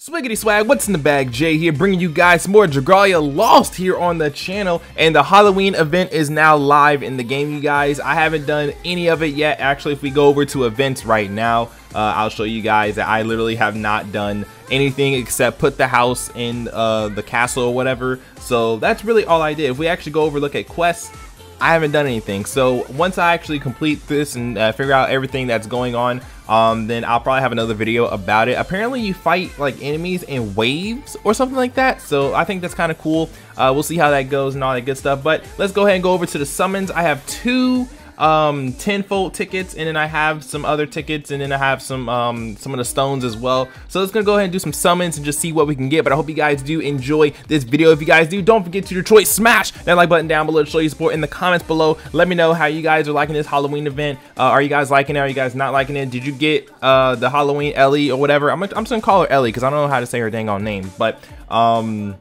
Swiggity swag, what's in the bag? Jay here, bringing you guys more Dragalia Lost here on the channel, and the Halloween event is now live in the game, you guys. I haven't done any of it yet. Actually, if we go over to events right now, uh, I'll show you guys that I literally have not done anything except put the house in uh, the castle or whatever. So that's really all I did. If we actually go over look at quests, I haven't done anything. So once I actually complete this and uh, figure out everything that's going on, um, then I'll probably have another video about it. Apparently you fight like enemies in waves or something like that. So I think that's kind of cool. Uh, we'll see how that goes and all that good stuff. But let's go ahead and go over to the summons. I have two um tenfold tickets and then I have some other tickets and then I have some um some of the stones as well. So let's gonna go ahead and do some summons and just see what we can get but I hope you guys do enjoy this video. If you guys do don't forget to Detroit smash that like button down below to show your support in the comments below. Let me know how you guys are liking this Halloween event. Uh, are you guys liking it? Are you guys not liking it? Did you get uh the Halloween Ellie or whatever? I'm, I'm just gonna call her Ellie because I don't know how to say her dang on name but um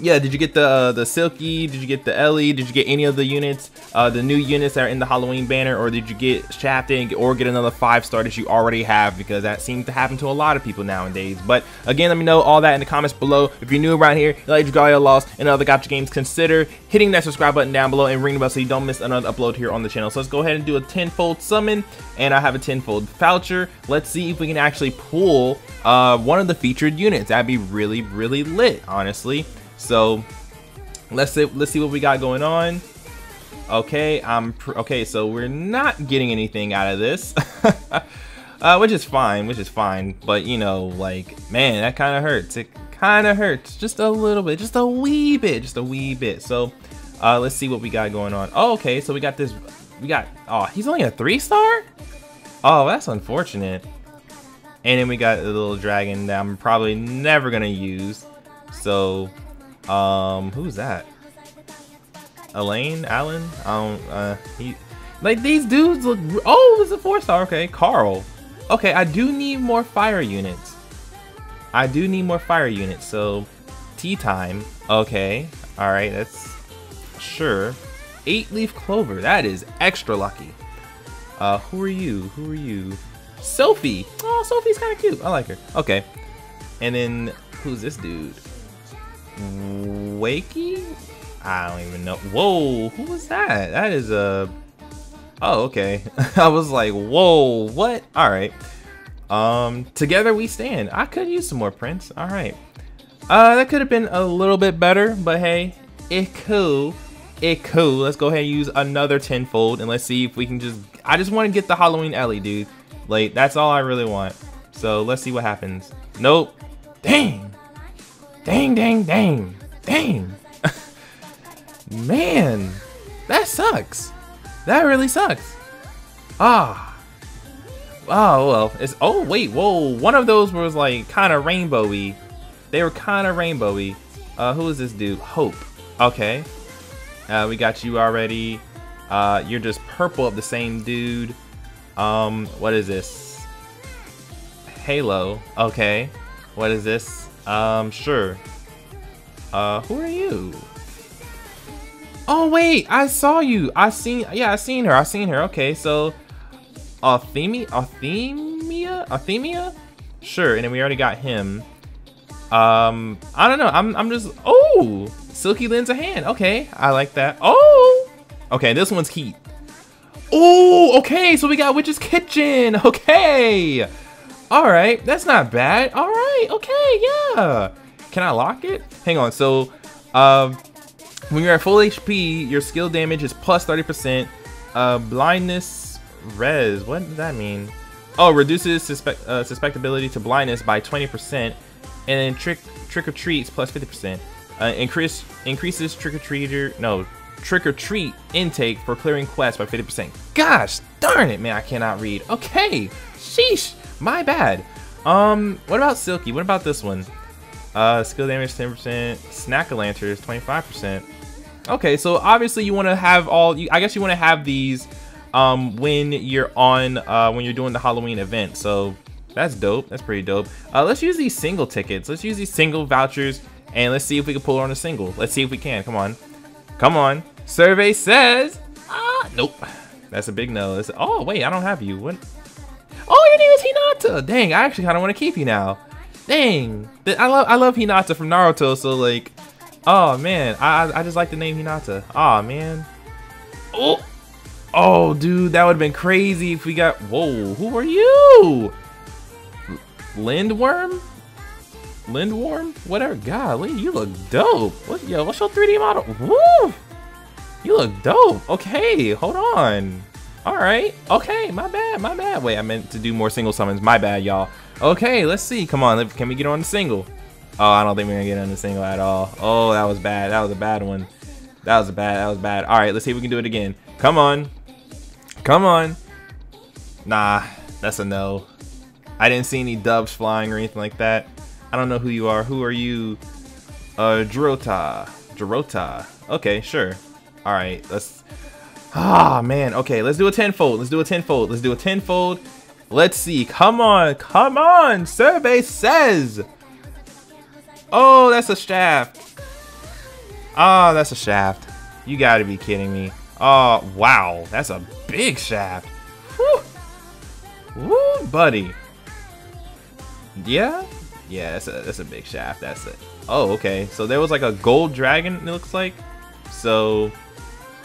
yeah, did you get the uh, the Silke? Did you get the Ellie? Did you get any of the units, uh, the new units that are in the Halloween banner, or did you get Shafted or get another five star that you already have? Because that seems to happen to a lot of people nowadays. But again, let me know all that in the comments below. If you're new around here, like Dragalia Lost and other gacha games, consider hitting that subscribe button down below and ring the bell so you don't miss another upload here on the channel. So let's go ahead and do a tenfold summon, and I have a tenfold voucher. Let's see if we can actually pull uh, one of the featured units. That'd be really, really lit, honestly. So let's see, let's see what we got going on. Okay, I'm okay. So we're not getting anything out of this, uh, which is fine, which is fine. But you know, like man, that kind of hurts. It kind of hurts just a little bit, just a wee bit, just a wee bit. So uh, let's see what we got going on. Oh, okay, so we got this. We got. Oh, he's only a three star. Oh, that's unfortunate. And then we got a little dragon that I'm probably never gonna use. So um, who's that? Elaine, Allen? Um, uh, he, like these dudes look. Oh, it's a four star. Okay, Carl. Okay, I do need more fire units. I do need more fire units. So, tea time. Okay, all right. That's sure. Eight leaf clover. That is extra lucky. Uh, who are you? Who are you? Sophie. Oh, Sophie's kind of cute. I like her. Okay. And then who's this dude? Wakey? I don't even know. Whoa, who was that? That is a... Oh, okay. I was like, whoa, what? All right. Um, together we stand. I could use some more prints. All right. Uh, that could have been a little bit better, but hey, it cool. It cool. Let's go ahead and use another tenfold, and let's see if we can just... I just want to get the Halloween Ellie, dude. Like, that's all I really want. So let's see what happens. Nope. Dang. Dang, dang, dang, dang. Man, that sucks. That really sucks. Ah. Oh, well. It's, oh, wait, whoa. One of those was like kind of rainbowy. They were kind of rainbowy. Uh, who is this dude? Hope. Okay. Uh, we got you already. Uh, you're just purple of the same dude. Um, what is this? Halo. Okay. What is this? Um, sure. Uh, who are you? Oh wait, I saw you. I seen, yeah, I seen her. I seen her. Okay, so, Althemia, Althemia, Althemia. Sure, and then we already got him. Um, I don't know. I'm, I'm just. Oh, Silke lends a hand. Okay, I like that. Oh, okay. This one's Heat. Oh, okay. So we got Witch's Kitchen. Okay. All right, that's not bad. All right, okay, yeah. Can I lock it? Hang on. So, um, when you're at full HP, your skill damage is plus 30%. Uh, blindness res. What does that mean? Oh, reduces suspect uh, suspectability to blindness by 20%, and then trick trick or treats plus 50%. Uh, increase increases trick or treater no trick or treat intake for clearing quests by 50%. Gosh darn it, man! I cannot read. Okay, sheesh. My bad. Um, what about Silke? What about this one? Uh, skill damage 10%, snack a lantern is 25%. Okay, so obviously you want to have all, I guess you want to have these um, when you're on, uh, when you're doing the Halloween event. So that's dope. That's pretty dope. Uh, let's use these single tickets. Let's use these single vouchers and let's see if we can pull on a single. Let's see if we can. Come on. Come on. Survey says, ah, nope. That's a big no. It's, oh, wait, I don't have you. What? Name is Hinata. Dang, I actually kind of want to keep you now. Dang. I love I love Hinata from Naruto, so like, oh man, I I just like the name Hinata. Oh man. Oh. Oh, dude, that would have been crazy if we got. Whoa, who are you? Lindworm? Lindworm? Whatever. Golly, you look dope. What? Yo, what's your 3D model? Woo! You look dope. Okay, hold on. All right. Okay, my bad, my bad. Wait, I meant to do more single summons. My bad, y'all. Okay, let's see. Come on, can we get on the single? Oh, I don't think we're gonna get on the single at all. Oh, that was bad. That was a bad one. That was a bad. That was bad. All right, let's see if we can do it again. Come on. Come on. Nah, that's a no. I didn't see any doves flying or anything like that. I don't know who you are. Who are you? Uh, Jurota. Jurota. Okay, sure. All right, let's. Ah, man. Okay, let's do a tenfold. Let's do a tenfold. Let's do a tenfold. Let's see. Come on. Come on. Survey says. Oh, that's a shaft. Oh, that's a shaft. You gotta be kidding me. Oh, wow. That's a big shaft. Woo. Woo, buddy. Yeah? Yeah, that's a, that's a big shaft. That's it. Oh, okay. So there was like a gold dragon, it looks like. So,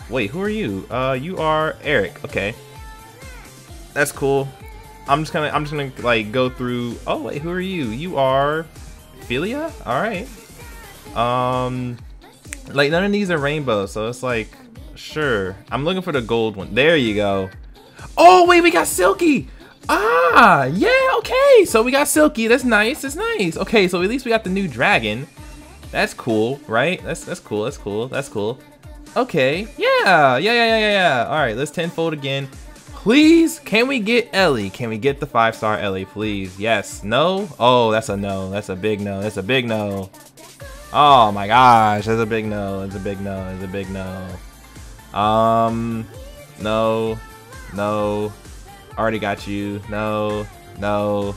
wait, who are you? Uh, you are Eric. Okay. That's cool. I'm just gonna, I'm just gonna like go through. Oh, wait, who are you? You are Philia? All right. Um, like none of these are rainbow, so it's like Sure. I'm looking for the gold one. There you go. Oh, wait, we got Silke. Ah, yeah, okay. So we got Silke. That's nice. That's nice. Okay, so at least we got the new dragon. That's cool, right? That's that's cool. That's cool. That's cool. Okay. Yeah. Yeah, yeah, yeah, yeah. All right, let's tenfold again. Please, can we get Ellie? Can we get the five-star Ellie, please? Yes. No? Oh, that's a no. That's a big no. That's a big no. Oh my gosh, that's a big no. That's a big no. That's a big no. Um, no, no, already got you. No, no,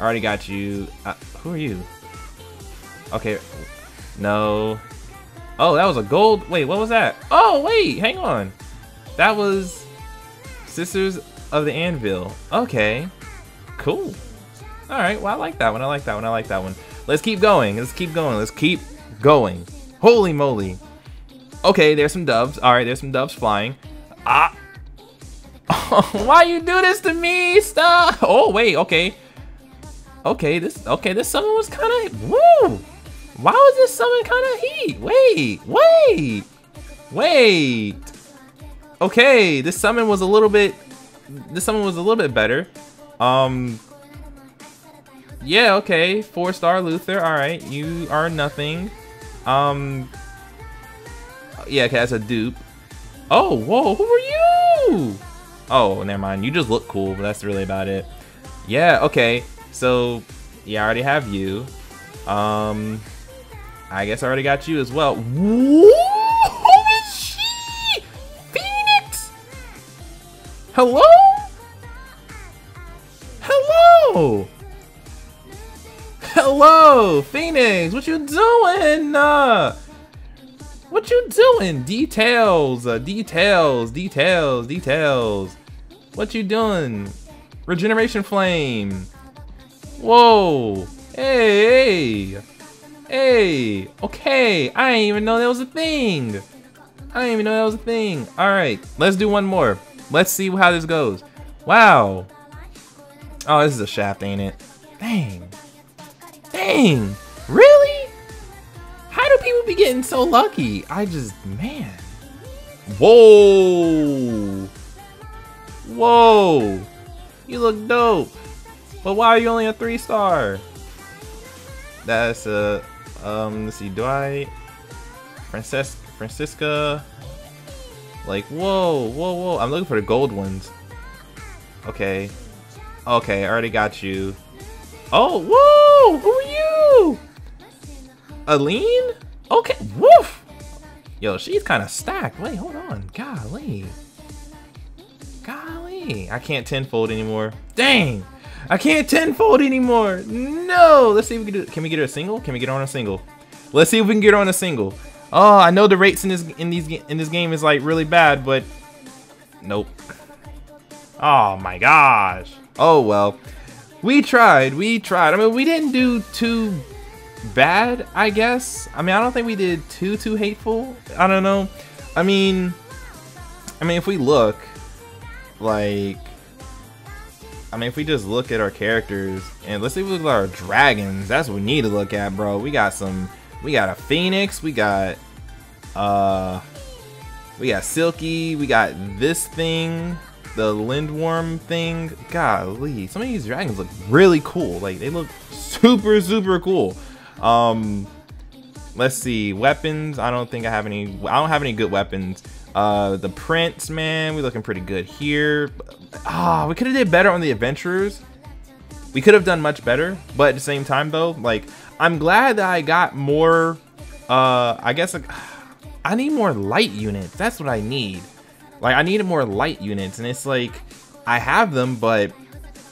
already got you. Uh, who are you? Okay, no. Oh, that was a gold. Wait, what was that? Oh, wait, hang on. That was Sisters of the Anvil. Okay, cool. All right, well, I like that one. I like that one. I like that one. Let's keep going. Let's keep going. Let's keep going. Holy moly. Okay, there's some doves. All right, there's some doves flying. Ah. Why you do this to me? Stop. Oh, wait, okay. Okay, this okay, this summon was kind of woo. Why was this summon kind of heat? Wait, wait, wait. Okay, this summon was a little bit. This summon was a little bit better. Um. Yeah, okay, four star Luther. All right, you are nothing. Um, yeah, okay, that's a dupe. Oh, whoa, who are you? Oh, never mind. You just look cool, but that's really about it. Yeah, okay. So, yeah, I already have you. Um, I guess I already got you as well. Is she? Phoenix? Hello? Hello? Hello, Phoenix. What you doing? Uh, what you doing? Details, uh, details, details, details. What you doing? Regeneration flame. Whoa. Hey, hey. Hey. Okay. I didn't even know that was a thing. I didn't even know that was a thing. All right. Let's do one more. Let's see how this goes. Wow. Oh, this is a shaft, ain't it? Dang. Dang. Really? How do people be getting so lucky? I just, man. Whoa. Whoa. You look dope. But why are you only a three star? That's a, um, let's see, do I, Frances Francisca, like, whoa, whoa, whoa. I'm looking for the gold ones. Okay. Okay, I already got you. Oh, whoa, who are you? Aline? Okay, woof! Yo, she's kind of stacked. Wait, hold on. Golly. Golly. I can't tenfold anymore. Dang! I can't tenfold anymore. No! Let's see if we can do Can we get her a single? Can we get her on a single? Let's see if we can get her on a single. Oh, I know the rates in this in these in this game is like really bad, but nope. Oh my gosh. Oh well. we tried. We tried. I mean, we didn't do too bad, I guess. I mean, I don't think we did too, too hateful. I don't know. I mean, I mean, if we look, like, I mean, if we just look at our characters, and let's see we look at our dragons, that's what we need to look at, bro. We got some, we got a phoenix, we got, uh, we got Silke, we got this thing, the Lindworm thing. Golly, some of these dragons look really cool. Like, they look super, super cool. Um, let's see, weapons. I don't think I have any. I don't have any good weapons. Uh, the prince, man, we're looking pretty good here. Ah, we could have did better on the adventurers. We could have done much better, but at the same time, though, like I'm glad that I got more. Uh, I guess like, I need more light units. That's what I need. Like I needed more light units, and it's like I have them, but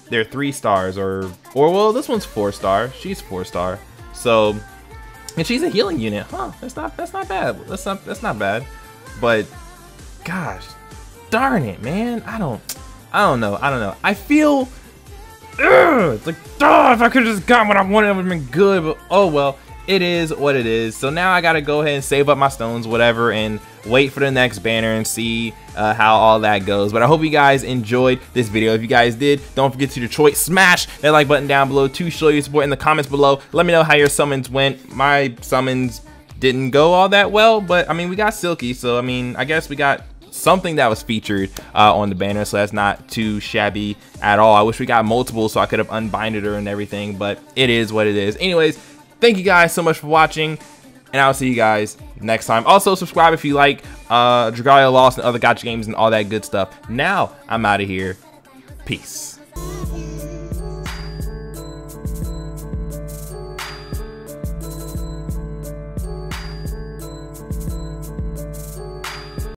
they're three stars or or well, this one's four star. She's four star. So, and she's a healing unit, huh? That's not that's not bad. That's not that's not bad. But, gosh, darn it, man. I don't I don't know. I don't know. I feel. Ugh, it's like, oh, if I could have just gotten what I wanted, it would have been good. But oh well it is what it is. So now I gotta go ahead and save up my stones, whatever, and wait for the next banner and see uh, how all that goes. But I hope you guys enjoyed this video. If you guys did, don't forget to Detroit smash that like button down below to show your support in the comments below. Let me know how your summons went. My summons didn't go all that well, but I mean, we got Silke, so I mean, I guess we got something that was featured uh, on the banner, so that's not too shabby at all. I wish we got multiple so I could have unbinded her and everything, but it is what it is. Anyways, Thank you guys so much for watching, and I'll see you guys next time. Also, subscribe if you like uh, Dragalia Lost and other gacha games and all that good stuff. Now, I'm out of here. Peace.